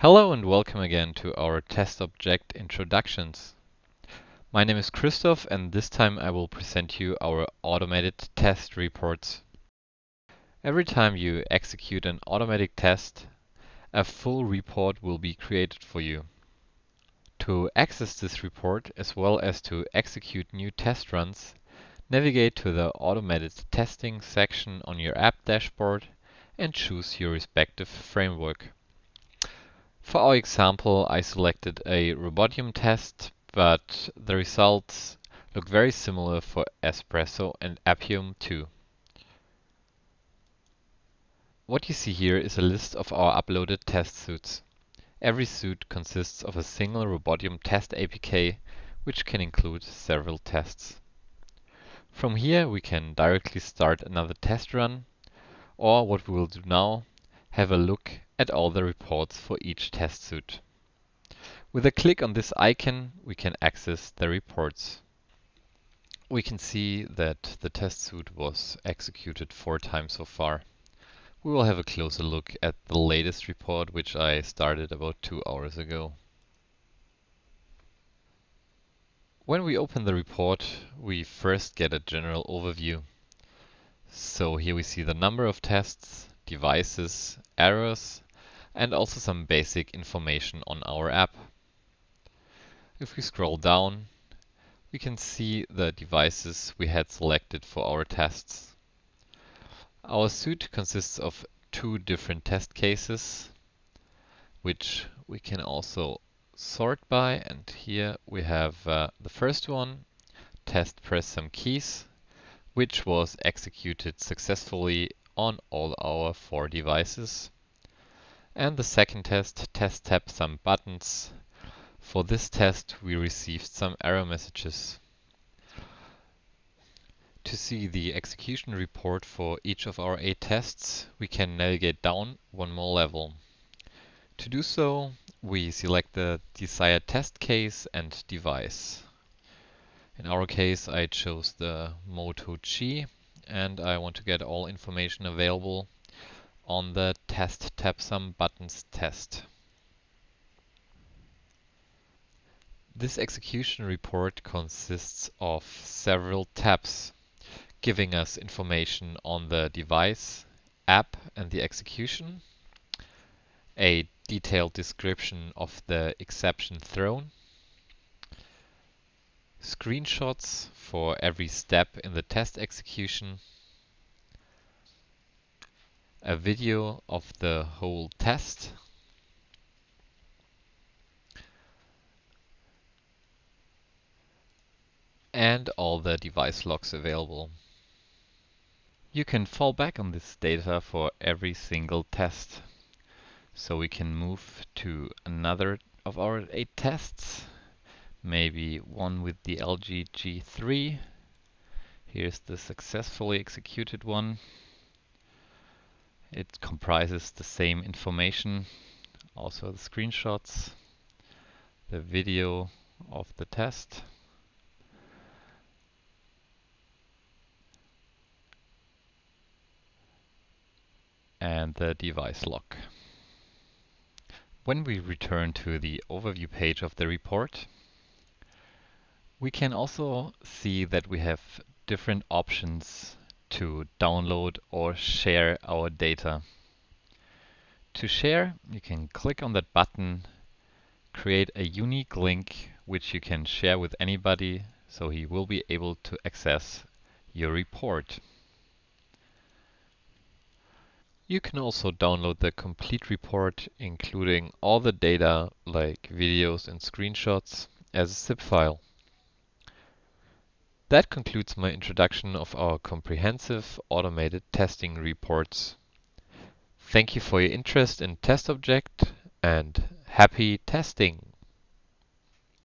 Hello and welcome again to our TestObject introductions. My name is Christoph and this time I will present you our automated test reports. Every time you execute an automatic test, a full report will be created for you. To access this report as well as to execute new test runs, navigate to the automated testing section on your app dashboard and choose your respective framework. For our example, I selected a Robotium test, but the results look very similar for Espresso and Appium too. What you see here is a list of our uploaded test suits. Every suit consists of a single Robotium test APK, which can include several tests. From here we can directly start another test run, or what we will do now, have a look at all the reports for each test suit. With a click on this icon, we can access the reports. We can see that the test suit was executed four times so far. We will have a closer look at the latest report, which I started about two hours ago. When we open the report, we first get a general overview. So here we see the number of tests, devices, errors, and also some basic information on our app. If we scroll down, we can see the devices we had selected for our tests. Our suite consists of two different test cases, which we can also sort by. And here we have uh, the first one, test press some keys, which was executed successfully on all our four devices. And the second test, test tap some buttons. For this test we received some error messages. To see the execution report for each of our eight tests, we can navigate down one more level. To do so, we select the desired test case and device. In our case, I chose the Moto G and I want to get all information available on the test tap some buttons test. This execution report consists of several tabs giving us information on the device, app and the execution, a detailed description of the exception thrown, screenshots for every step in the test execution, a video of the whole test. and all the device logs available. You can fall back on this data for every single test. So we can move to another of our eight tests, maybe one with the LG G3. Here's the successfully executed one. It comprises the same information, also the screenshots, the video of the test. and the device log. When we return to the overview page of the report, we can also see that we have different options to download or share our data. To share, you can click on that button, create a unique link which you can share with anybody so he will be able to access your report. You can also download the complete report including all the data like videos and screenshots as a zip file. That concludes my introduction of our comprehensive automated testing reports. Thank you for your interest in TestObject and happy testing!